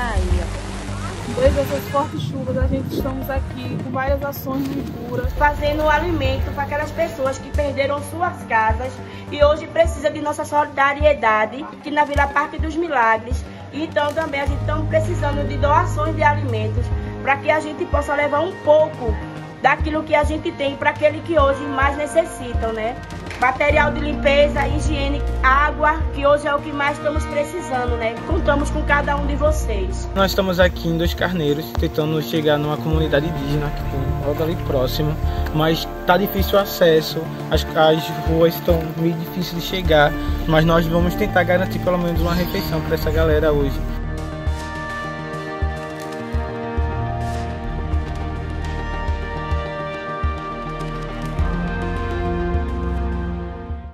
Bahia. Desde essas fortes chuvas, a gente estamos aqui com várias ações de cura. Fazendo alimento para aquelas pessoas que perderam suas casas e hoje precisa de nossa solidariedade aqui na Vila Parque dos Milagres. Então também a gente está precisando de doações de alimentos para que a gente possa levar um pouco daquilo que a gente tem para aquele que hoje mais necessitam, né? Material de limpeza, higiene, água, que hoje é o que mais estamos precisando, né? Contamos com cada um de vocês. Nós estamos aqui em Dois Carneiros, tentando chegar numa comunidade indígena que tem logo ali próximo, mas tá difícil o acesso, as, as ruas estão meio difíceis de chegar, mas nós vamos tentar garantir pelo menos uma refeição para essa galera hoje.